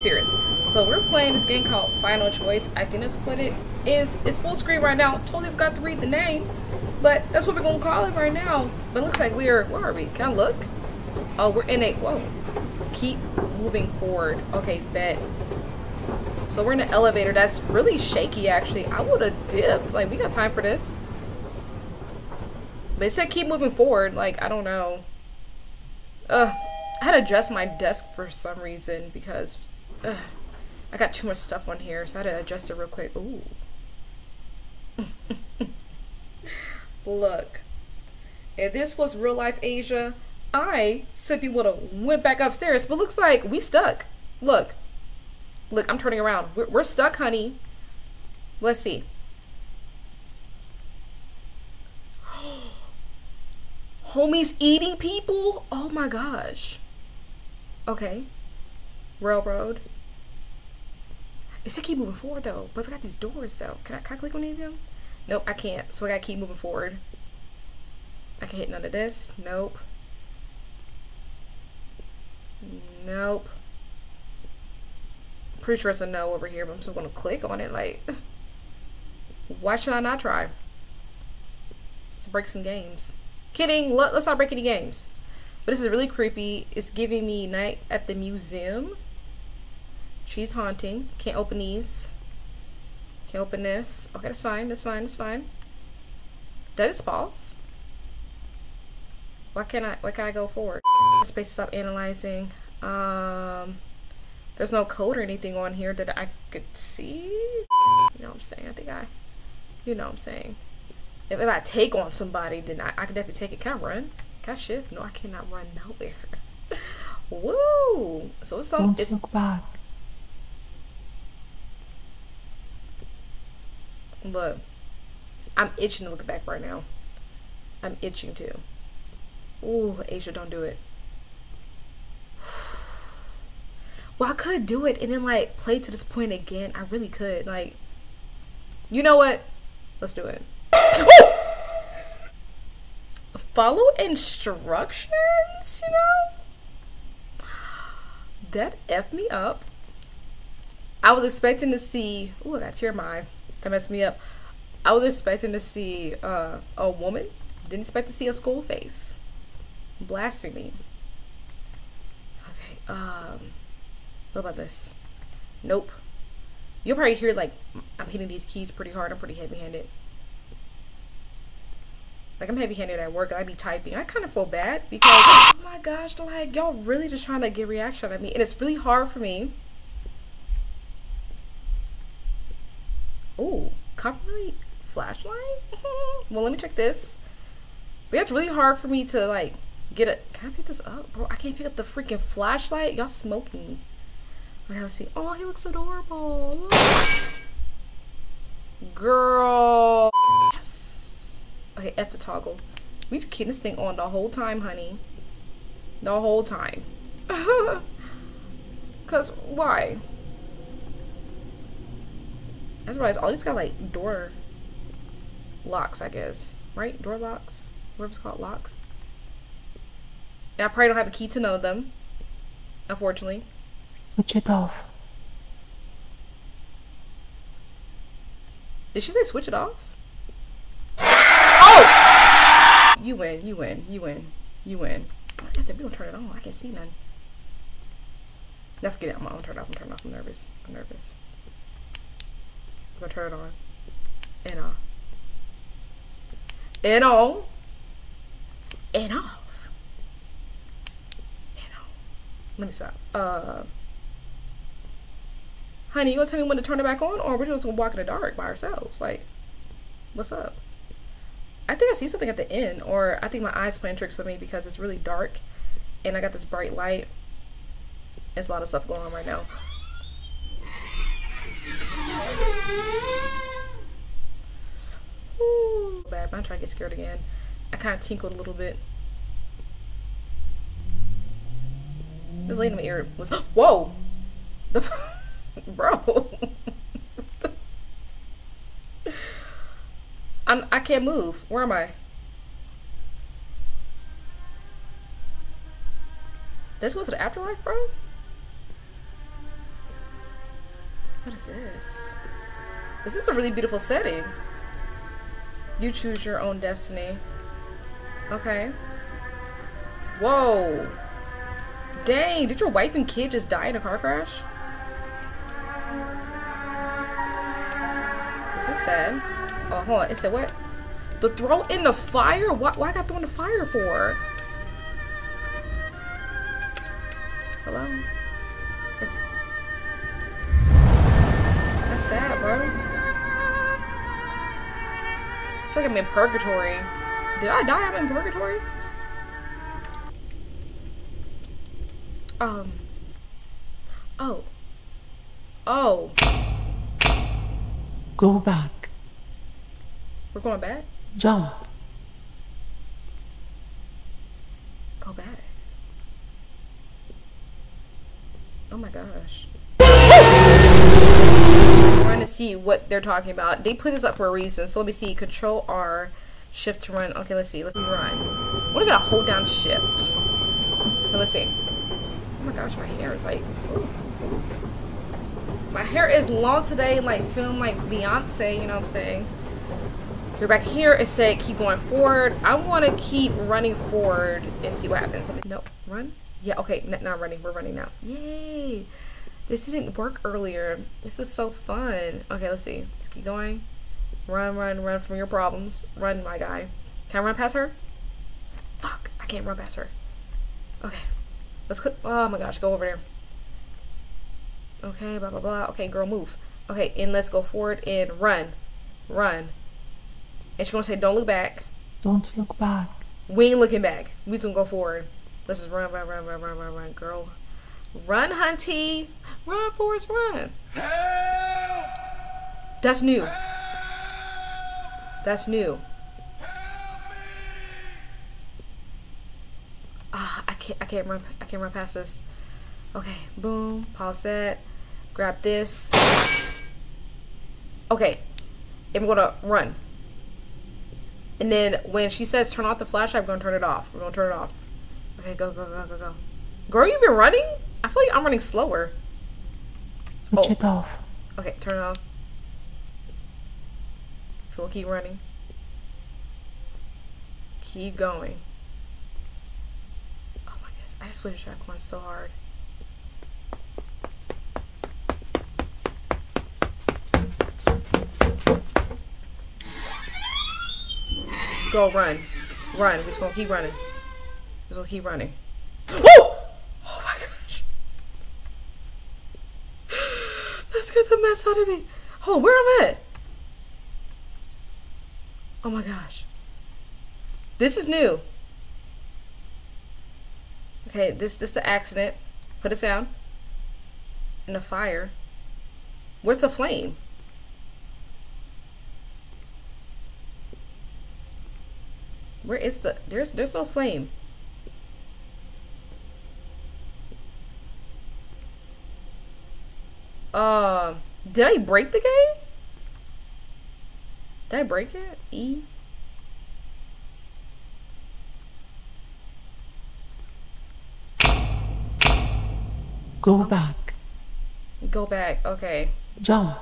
serious. So we're playing this game called Final Choice. I think that's what it is. It's full screen right now. Totally forgot to read the name, but that's what we're gonna call it right now. But it looks like we're where are we? Can I look? Oh, we're in a whoa. Keep moving forward. Okay, bet. So we're in an elevator that's really shaky actually. I would have dipped. Like we got time for this. But it said keep moving forward. Like, I don't know. Uh, I had to adjust my desk for some reason because Ugh. I got too much stuff on here, so I had to adjust it real quick. Ooh. Look. If this was real life Asia, I simply would have went back upstairs, but looks like we stuck. Look. Look, I'm turning around. We're, we're stuck, honey. Let's see. Homie's eating people? Oh my gosh. Okay. Railroad. It said keep moving forward though, but I got these doors though. Can I, can I click on any of them? Nope, I can't. So I gotta keep moving forward. I can hit none of this. Nope. Nope. Pretty sure it's a no over here, but I'm still gonna click on it. Like, why should I not try? Let's break some games. Kidding. Let, let's not break any games. But this is really creepy. It's giving me night at the museum. She's haunting. Can't open these. Can't open this. Okay, that's fine. That's fine. That's fine. That is false. Why can't I? Why can't I go forward? Space. Stop analyzing. Um, there's no code or anything on here that I could see. You know what I'm saying? I think I. You know what I'm saying. If, if I take on somebody, then I, I can definitely take it. Can I run? Can I shift? No, I cannot run nowhere. Woo! So it's some. Don't It's look back. Look, I'm itching to look back right now. I'm itching to. Ooh, Asia, don't do it. Well, I could do it and then like play to this point again. I really could. Like, you know what? Let's do it. Follow instructions, you know? That F me up. I was expecting to see. Ooh, I got my eye. That messed me up. I was expecting to see uh, a woman. Didn't expect to see a skull face. Blasting me. Okay, um. What about this? Nope. You'll probably hear like I'm hitting these keys pretty hard. I'm pretty heavy handed. Like I'm heavy handed at work. I be typing. I kind of feel bad because oh my gosh, like y'all really just trying to get reaction at me, and it's really hard for me. Oh, copyright flashlight. well, let me check this. But it's really hard for me to like get it. Can I pick this up, bro? I can't pick up the freaking flashlight. Y'all smoking. Okay, let's see. Oh, he looks adorable. Look. Girl. Yes. Okay, F to toggle. We've kept this thing on the whole time, honey. The whole time. Cause why? Just realized all these got like door locks, I guess. Right? Door locks? Whatever it's called, locks. And I probably don't have a key to none of them. Unfortunately. Switch it off. Did she say switch it off? Oh! You win, you win, you win, you win. I have to be gonna turn it on. I can't see none. Now forget it. I'm gonna turn it off. I'm turning off. I'm nervous. I'm nervous. I'm gonna turn it on. And off. And on. And off. And on. Let me stop. Uh honey, you gonna tell me when to turn it back on, or we're just gonna walk in the dark by ourselves? Like, what's up? I think I see something at the end, or I think my eyes playing tricks with me because it's really dark, and I got this bright light. There's a lot of stuff going on right now. Ooh, bad. I'm trying to get scared again. I kind of tinkled a little bit. This lady in my ear was whoa. The bro. I'm, I can't move. Where am I? Let's go to the afterlife, bro. What is this? This is a really beautiful setting. You choose your own destiny. Okay. Whoa. Dang, did your wife and kid just die in a car crash? This is sad. Oh, hold on. It said what? The throw in the fire? Why, why I got thrown in the fire for? Hello? That's sad, bro. I feel like I'm in purgatory. Did I die? I'm in purgatory? Um. Oh. Oh. Go back. We're going back? Jump. Go back. Oh my gosh. What they're talking about. They put this up for a reason. So let me see. Control R, shift to run. Okay, let's see. Let's run. What do I gotta hold down shift? Okay, let's see. Oh my gosh, my hair is like. ooh. My hair is long today, like feeling like Beyonce, you know what I'm saying? You're back here. It said keep going forward. I want to keep running forward and see what happens. Nope, run. Yeah, okay, not running. We're running now. Yay! This didn't work earlier. This is so fun. Okay, let's see. Let's keep going. Run, run, run from your problems. Run, my guy. Can I run past her? Fuck, I can't run past her. Okay, let's. Click. Oh my gosh, go over there. Okay, blah blah blah. Okay, girl, move. Okay, and let's go forward and run, run. And she's gonna say, "Don't look back." Don't look back. We ain't looking back. We just gonna go forward. Let's just run, run, run, run, run, run, run, girl. Run, hunty. Run, Forrest, run. Help! That's new. That's new. Ah, I can't. I can't run. I can't run past this. Okay, boom. Pause that. Grab this. Okay, I'm gonna run. And then when she says turn off the flashlight, I'm gonna turn it off. We're gonna turn it off. Okay, go, go, go, go, go. Girl, You've been running? I feel like I'm running slower. Switch Oh. it off. Okay, turn it off. So we'll keep running. Keep going. Oh my goodness, I just switched track one so hard. Go run. Run. We're just gonna keep running. We're just gonna keep running. Oh my gosh. That scared the mess out of me. Oh, where am I? Oh my gosh. This is new. Okay, this this the accident. Put it down. And the fire. Where's the flame? Where is the there's there's no flame. Um, did I break the game? Did I break it? E. Go back. Go back. Okay. Jump.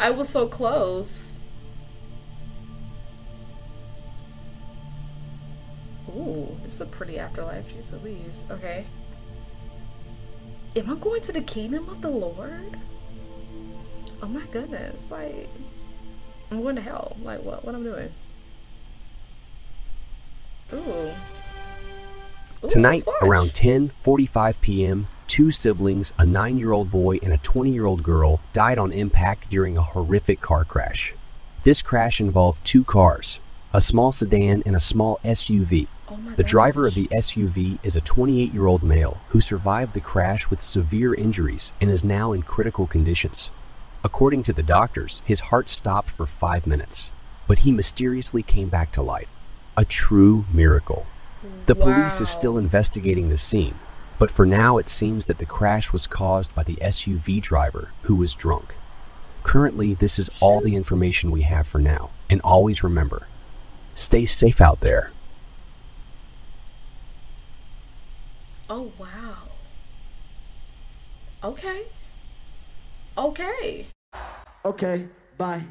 I was so close. This is a pretty afterlife. Jeez Louise. Okay. Am I going to the kingdom of the Lord? Oh my goodness. Like, I'm going to hell. Like, what? What I'm doing? Ooh. Ooh, Tonight, around 10:45 p.m., two siblings, a 9-year-old boy and a 20-year-old girl, died on impact during a horrific car crash. This crash involved two cars, a small sedan and a small SUV. Oh The driver of the SUV is a 28-year-old male who survived the crash with severe injuries and is now in critical conditions. According to the doctors, his heart stopped for 5 minutes, but he mysteriously came back to life. A true miracle. The police is still investigating the scene, but for now it seems that the crash was caused by the SUV driver who was drunk. Currently, this is all the information we have for now, and always remember Stay safe out there. Oh, wow. Okay. Okay. Okay. Bye.